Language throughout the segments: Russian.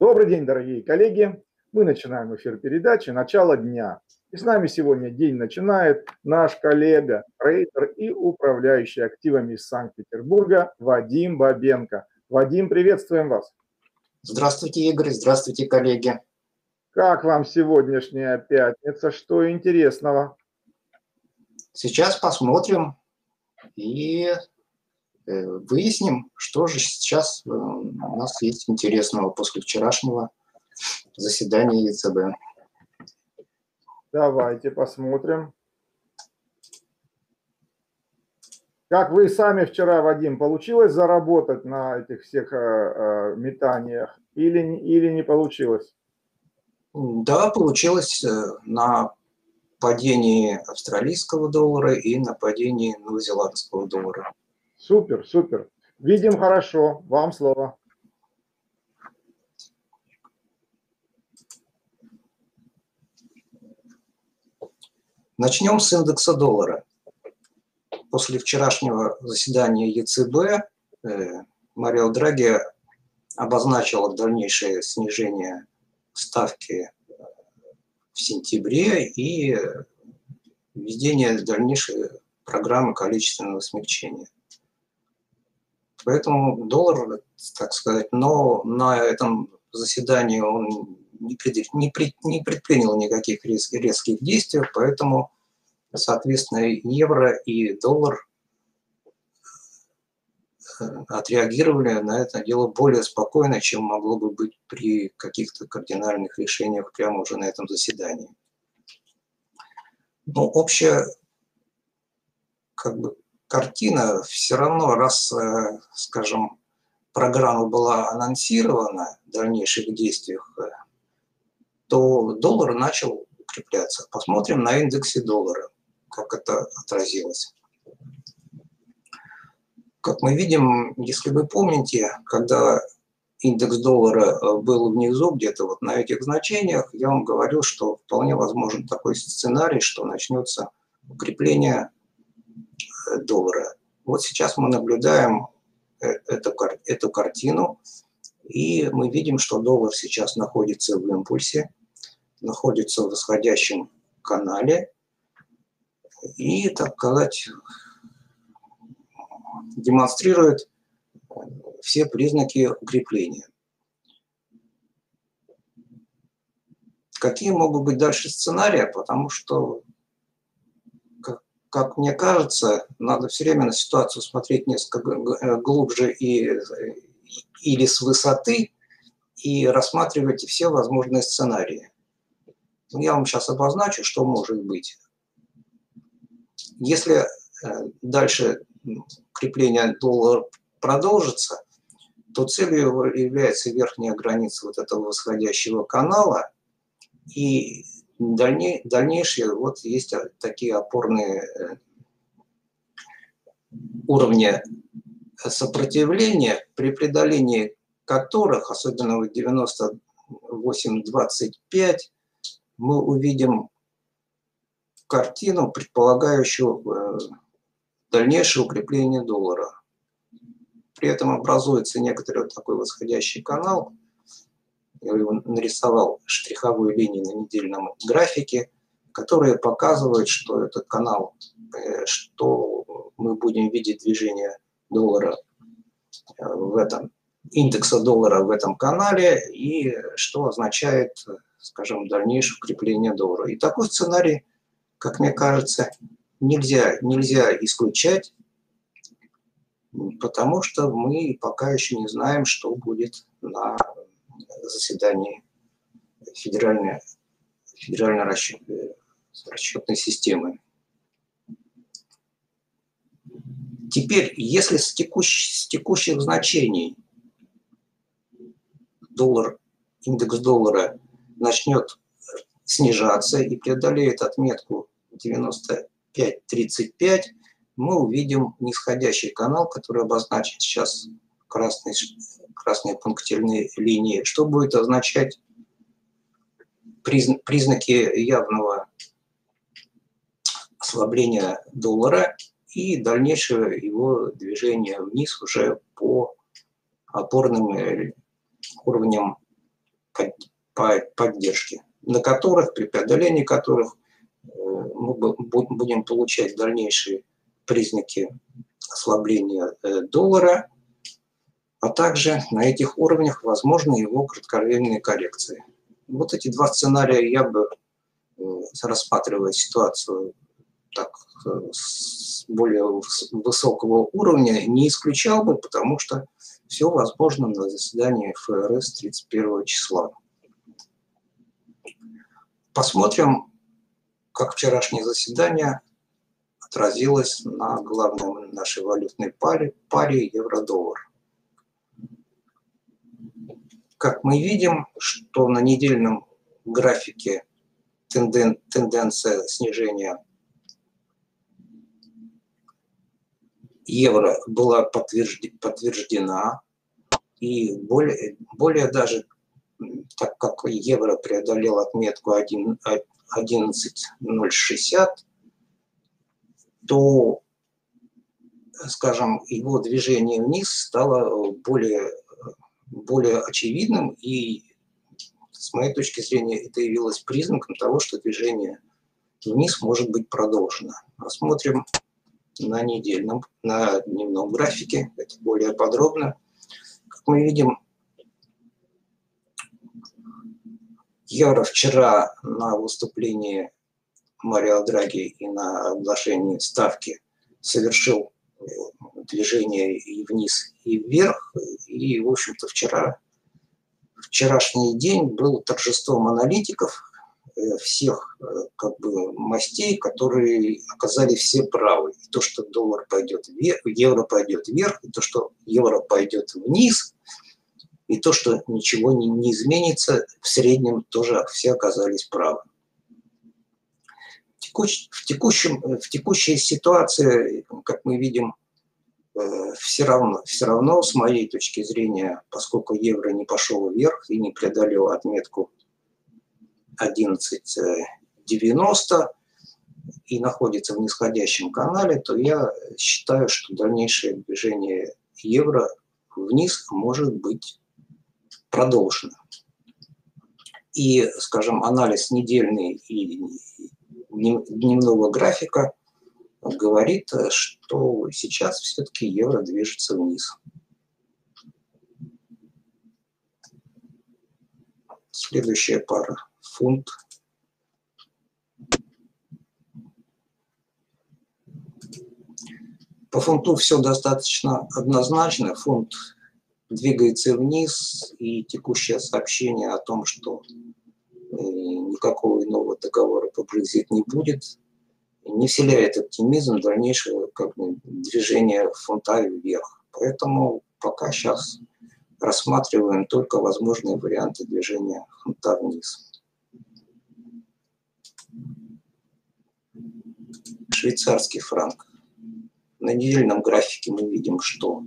Добрый день, дорогие коллеги. Мы начинаем эфир передачи «Начало дня». И с нами сегодня день начинает наш коллега, рейтер и управляющий активами из Санкт-Петербурга Вадим Бабенко. Вадим, приветствуем вас. Здравствуйте, Игорь. Здравствуйте, коллеги. Как вам сегодняшняя пятница? Что интересного? Сейчас посмотрим и выясним, что же сейчас э, у нас есть интересного после вчерашнего заседания ЕЦБ. Давайте посмотрим. Как вы сами вчера, Вадим, получилось заработать на этих всех э, э, метаниях или, или не получилось? Да, получилось на падении австралийского доллара и на падении новозеландского доллара. Супер, супер. Видим хорошо. Вам слово. Начнем с индекса доллара. После вчерашнего заседания ЕЦБ э, Марио Драги обозначил дальнейшее снижение ставки э, в сентябре и введение дальнейшей программы количественного смягчения. Поэтому доллар, так сказать, но на этом заседании он не, пред, не, пред, не предпринял никаких резких действий, поэтому, соответственно, евро и доллар э, отреагировали на это дело более спокойно, чем могло бы быть при каких-то кардинальных решениях прямо уже на этом заседании. Но общая как бы картина все равно, раз, э, скажем, программа была анонсирована в дальнейших действиях, э, то доллар начал укрепляться. Посмотрим на индексе доллара, как это отразилось. Как мы видим, если вы помните, когда индекс доллара э, был внизу, где-то вот на этих значениях, я вам говорил, что вполне возможен такой сценарий, что начнется укрепление доллара. Вот сейчас мы наблюдаем э, эту, эту картину, и мы видим, что доллар сейчас находится в импульсе, находится в восходящем канале, и, так сказать, демонстрирует все признаки укрепления. Какие могут быть дальше сценарии? Потому что как мне кажется, надо все время на ситуацию смотреть несколько э, глубже и, или с высоты и рассматривать все возможные сценарии. Я вам сейчас обозначу, что может быть. Если э, дальше крепление доллара продолжится, то целью является верхняя граница вот этого восходящего канала, и Дальней, дальнейшие, вот есть такие опорные э, уровни сопротивления, при преодолении которых, особенно в 98-25, мы увидим картину, предполагающую э, дальнейшее укрепление доллара. При этом образуется некоторый вот такой восходящий канал – я его нарисовал штриховую линию на недельном графике, которая показывает, что этот канал, э, что мы будем видеть движение доллара э, в этом, индекса доллара в этом канале и что означает, скажем, дальнейшее укрепление доллара. И такой сценарий, как мне кажется, нельзя, нельзя исключать, потому что мы пока еще не знаем, что будет на заседании Федеральной, Федеральной расчет, расчетной системы. Теперь, если с, текущ, с текущих значений доллар, индекс доллара начнет снижаться и преодолеет отметку 95-35, мы увидим нисходящий канал, который обозначен сейчас красной красные пунктирные линии, что будет означать признаки явного ослабления доллара и дальнейшего его движения вниз уже по опорным э, уровням поддержки, на которых, при преодолении которых э, мы будем получать дальнейшие признаки ослабления э, доллара, а также на этих уровнях возможны его кратковременные коррекции. Вот эти два сценария я бы, э, рассматривая ситуацию так, с более высокого уровня, не исключал бы, потому что все возможно на заседании ФРС 31 числа. Посмотрим, как вчерашнее заседание отразилось на главной нашей валютной паре, паре евро-доллар. Как мы видим, что на недельном графике тенден, тенденция снижения евро была подтверждена, и более, более даже, так как евро преодолел отметку 11.060, то, скажем, его движение вниз стало более, более очевидным, и с моей точки зрения это явилось признаком того, что движение вниз может быть продолжено. Рассмотрим на недельном, на дневном графике, это более подробно. Как мы видим, евро вчера на выступлении Марио Драги и на оглашении ставки совершил движение и вниз, и вверх. И, в общем-то, вчера, вчерашний день был торжеством аналитиков, Э, всех э, как бы мастей, которые оказались все правы. И то, что доллар пойдет вверх, евро пойдет вверх, и то, что евро пойдет вниз, и то, что ничего не, не изменится, в среднем тоже все оказались правы. Текущ, в, текущем, в текущей ситуации, как мы видим, э, все равно, все равно, с моей точки зрения, поскольку евро не пошел вверх и не преодолел отметку 11.90 и находится в нисходящем канале, то я считаю, что дальнейшее движение евро вниз может быть продолжено. И, скажем, анализ недельный и дневного графика говорит, что сейчас все-таки евро движется вниз. Следующая пара фунт. По фунту все достаточно однозначно. Фунт двигается вниз, и текущее сообщение о том, что э, никакого иного договора по Brexit не будет, не вселяет оптимизм дальнейшего как бы, движения фунта вверх. Поэтому пока сейчас рассматриваем только возможные варианты движения фунта вниз. швейцарский франк. На недельном графике мы видим, что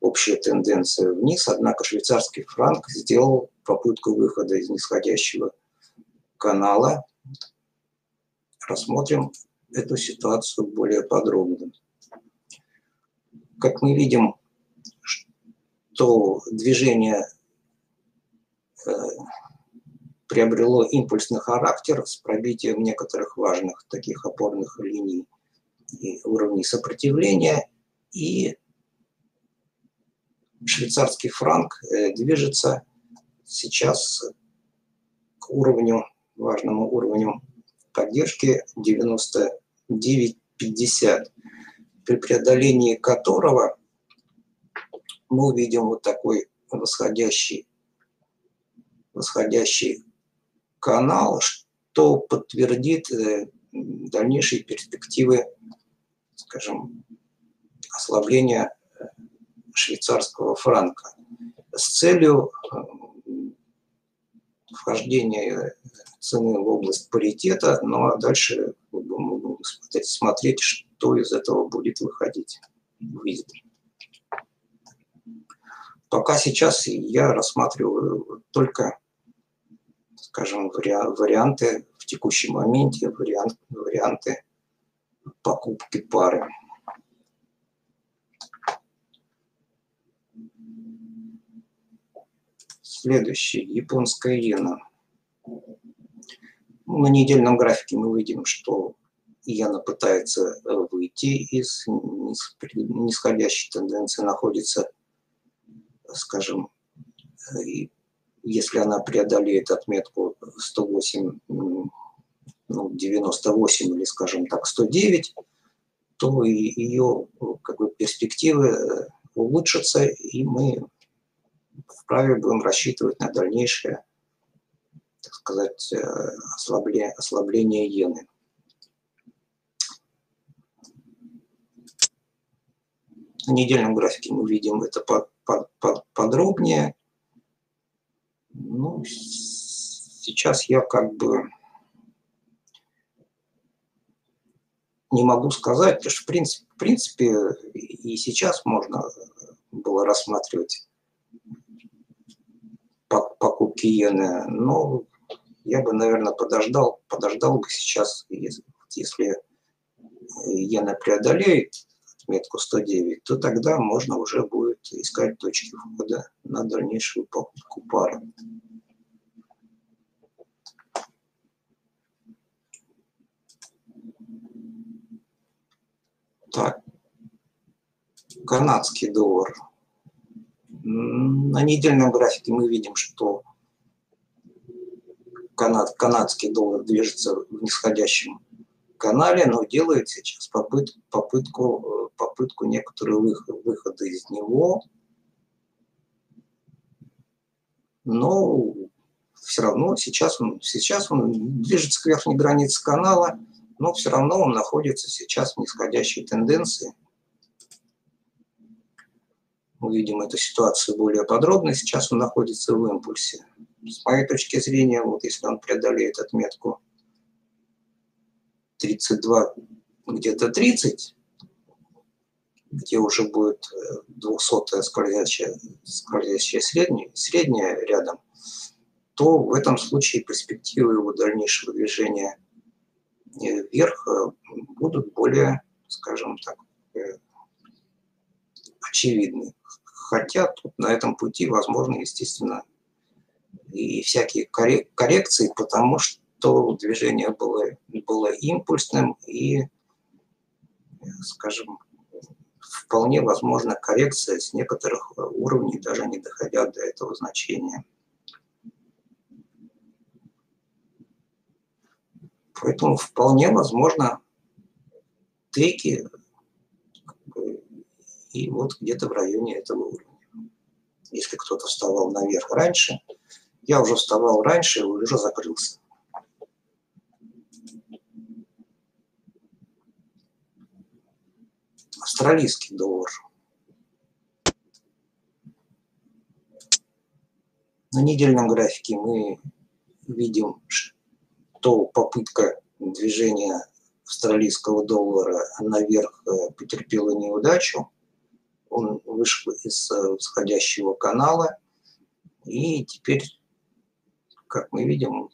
общая тенденция вниз, однако швейцарский франк сделал попытку выхода из нисходящего канала. Рассмотрим эту ситуацию более подробно. Как мы видим, что движение э, приобрело импульсный характер с пробитием некоторых важных таких опорных линий и уровней сопротивления. И швейцарский франк э, движется сейчас к уровню, важному уровню поддержки 99,50, при преодолении которого мы увидим вот такой восходящий, восходящий канал, что подтвердит э, дальнейшие перспективы, скажем, ослабления э, швейцарского франка. С целью э, вхождения цены в область паритета, ну а дальше мы будем смотреть, что из этого будет выходить. Увидим. Пока сейчас я рассматриваю только скажем, варианты в текущем моменте, вариант, варианты покупки пары. Следующий, японская иена. На недельном графике мы видим, что иена пытается э, выйти из нисходящей тенденции, находится, скажем, э, если она преодолеет отметку 108, ну, 98 или, скажем так, 109, то ее как бы, перспективы улучшатся, и мы вправе будем рассчитывать на дальнейшее, так сказать, э, ослабление, ослабление иены. На недельном графике мы видим это под, под, под, подробнее. Ну, сейчас я как бы не могу сказать, потому что в принципе, в принципе и сейчас можно было рассматривать покупки иены. Но я бы, наверное, подождал, подождал бы сейчас, если, если иена преодолеет отметку 109, то тогда можно уже будет искать точки входа на дальнейшую покупку пары. Так, канадский доллар – на недельном графике мы видим, что канад, канадский доллар движется в нисходящем канале, но делает сейчас попыт, попытку, попытку некоторого выхода, выхода из него. Но все равно сейчас он, сейчас он движется к верхней границе канала, но все равно он находится сейчас в нисходящей тенденции – увидим эту ситуацию более подробно. Сейчас он находится в импульсе. С моей точки зрения, вот если он преодолеет отметку 32, где-то 30, где уже будет 200 скользящая, скользящая средняя, средняя рядом, то в этом случае перспективы его дальнейшего движения вверх э, будут более, скажем так, э, очевидны. Хотя тут на этом пути возможно, естественно, и всякие коррекции, потому что движение было, было импульсным и, скажем, вполне возможна коррекция с некоторых уровней, даже не доходя до этого значения. Поэтому вполне возможно тейки и вот где-то в районе этого уровня. Если кто-то вставал наверх раньше, я уже вставал раньше и уже закрылся. Австралийский доллар. На недельном графике мы видим, что попытка движения австралийского доллара наверх э, потерпела неудачу он вышел из э, восходящего канала, и теперь, как мы видим,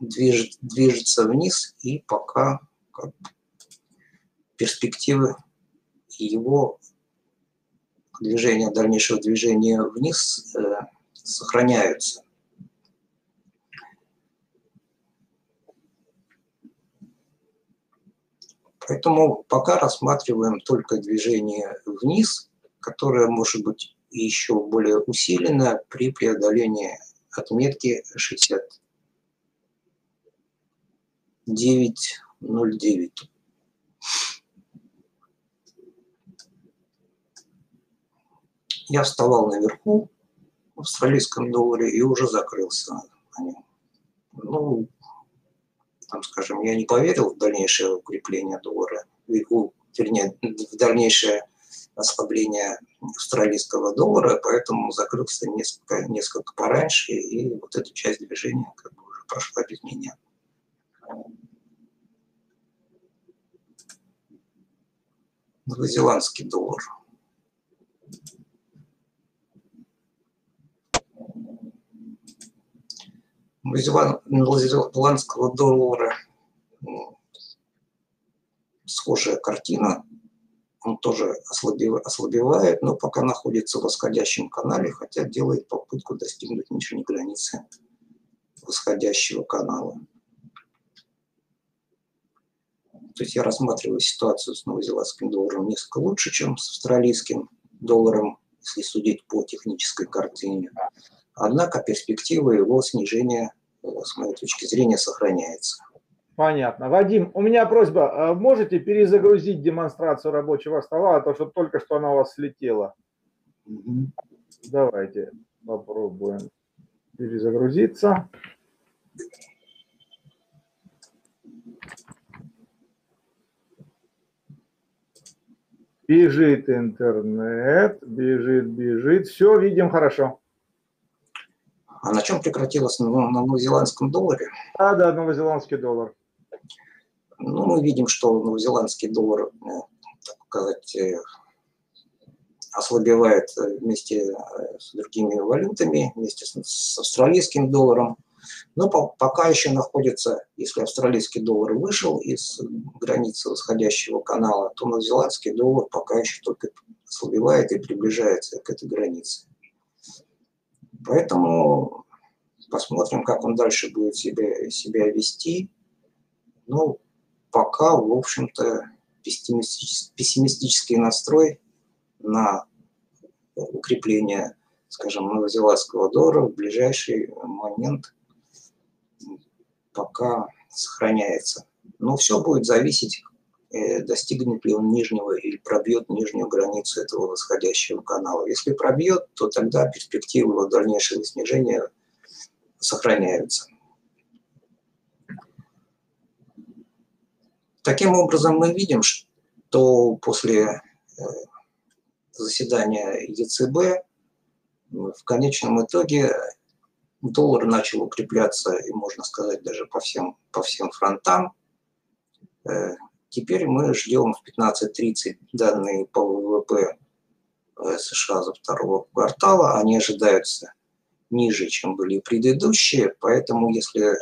движет, движется вниз, и пока как, перспективы его движения, дальнейшего движения вниз э, сохраняются. Поэтому пока рассматриваем только движение вниз, которое может быть еще более усилено при преодолении отметки 69.09. Я вставал наверху в австралийском долларе и уже закрылся на нем. Ну, там, скажем, я не поверил в дальнейшее укрепление доллара, вернее, в дальнейшее ослабление австралийского доллара, поэтому закрылся несколько, несколько пораньше, и вот эту часть движения как бы уже прошла без меня. Новозеландский доллар. Новозеландского доллара схожая картина. он тоже ослабевает, но пока находится в восходящем канале, хотя делает попытку достигнуть нижней границы восходящего канала. То есть я рассматриваю ситуацию с новозеландским долларом несколько лучше, чем с австралийским долларом, если судить по технической картине. Однако перспектива его снижения, э, с моей точки зрения, сохраняется. Понятно. Вадим, у меня просьба, а можете перезагрузить демонстрацию рабочего стола, а то, что только что она у вас слетела. Угу. Давайте попробуем перезагрузиться. Бежит интернет, бежит, бежит. Все, видим хорошо. А на чем прекратилось на, на новозеландском долларе? А, да, новозеландский доллар. Ну, мы видим, что новозеландский доллар, э, так сказать, э, ослабевает э, вместе с другими валютами, вместе с, австралийским долларом. Но по, пока еще находится, если австралийский доллар вышел из границы восходящего канала, то новозеландский доллар пока еще только ослабевает и приближается к этой границе. Поэтому посмотрим, как он дальше будет себя, себя вести. Ну, пока, в общем-то, пессимистический, пессимистический настрой на укрепление, скажем, новозеландского доллара в ближайший момент пока сохраняется. Но все будет зависеть, достигнет ли он нижнего или пробьет нижнюю границу этого восходящего канала. Если пробьет, то тогда перспективы его дальнейшего снижения сохраняются. Таким образом, мы видим, что после э, заседания ЕЦБ в конечном итоге доллар начал укрепляться, и можно сказать, даже по всем, по всем фронтам. Теперь мы ждем в 15.30 данные по ВВП э, США за второго квартала. Они ожидаются ниже, чем были предыдущие, поэтому если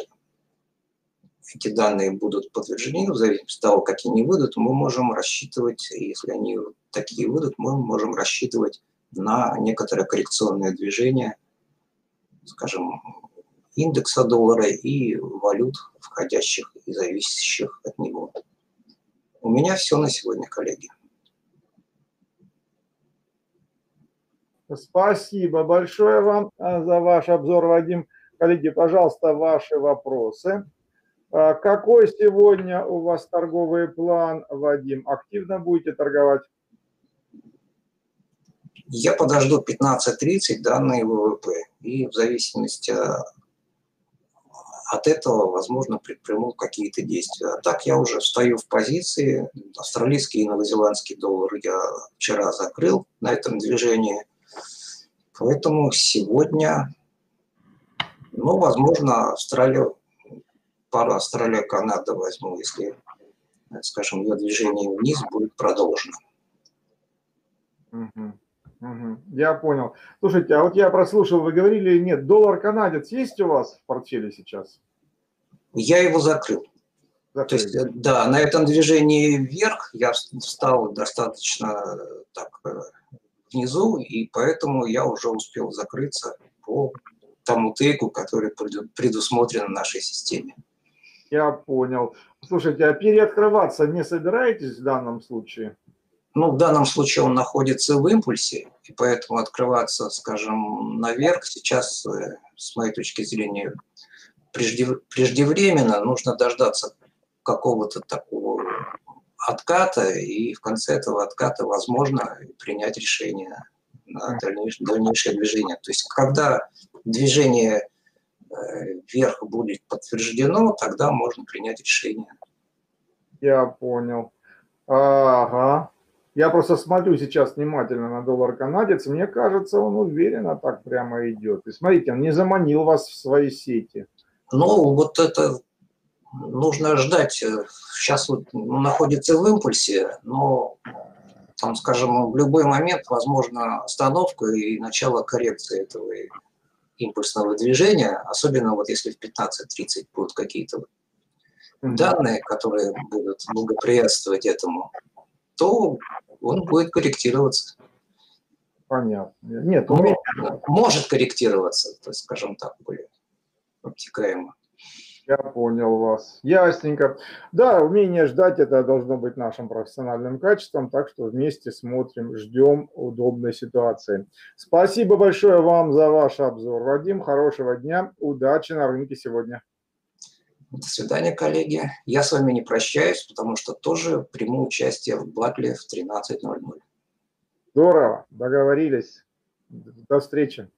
эти данные будут подтверждены, в зависимости от того, как они выйдут, мы можем рассчитывать, если они такие выйдут, мы можем рассчитывать на некоторое коррекционное движение, скажем, индекса доллара и валют, входящих и зависящих от него. У меня все на сегодня, коллеги. Спасибо большое вам а, за ваш обзор, Вадим. Коллеги, пожалуйста, ваши вопросы. А какой сегодня у вас торговый план, Вадим? Активно будете торговать? Я подожду 15-30 данные ВВП. И в зависимости от этого, возможно, предприму какие-то действия. Так я уже встаю в позиции. Австралийский и новозеландский доллар я вчера закрыл на этом движении. Поэтому сегодня, ну, возможно, Австралию пару Австралия, Канада возьму, если, скажем, ее движение вниз будет продолжено. Угу. Угу. Я понял. Слушайте, а вот я прослушал, вы говорили, нет, доллар канадец есть у вас в портфеле сейчас? Я его закрыл. Закрыли. То есть, э, да, на этом движении вверх я встал достаточно так э, внизу, и поэтому я уже успел закрыться по тому тейку, который предусмотрен в нашей системе. Я понял. Слушайте, а переоткрываться не собираетесь в данном случае? Ну, в данном случае он находится в импульсе, и поэтому открываться, скажем, наверх сейчас, э, с моей точки зрения, преждевременно. Нужно дождаться какого-то такого отката, и в конце этого отката возможно принять решение на дальнейшее, дальнейшее движение. То есть, когда движение Э, вверх будет подтверждено, тогда можно принять решение. Я понял. Ага. Я просто смотрю сейчас внимательно на доллар канадец. Мне кажется, он уверенно так прямо идет. И смотрите, он не заманил вас в свои сети. Ну, вот это нужно ждать. Сейчас вот находится в импульсе, но там, скажем, в любой момент возможно остановка и начало коррекции этого импульсного движения, особенно вот если в 15-30 будут какие-то данные, которые будут благоприятствовать этому, то он будет корректироваться. Понятно. Нет, Ну, умение может корректироваться, то есть, скажем так, более обтекаемо. Я понял вас. Ясненько. Да, умение ждать это должно быть нашим профессиональным качеством, так что вместе смотрим, ждем удобной ситуации. Спасибо большое вам за ваш обзор, Вадим. Хорошего дня, удачи на рынке сегодня. До свидания, коллеги. Я с вами не прощаюсь, потому что тоже приму участие в Блакле в 13.00. Здорово, договорились. До встречи.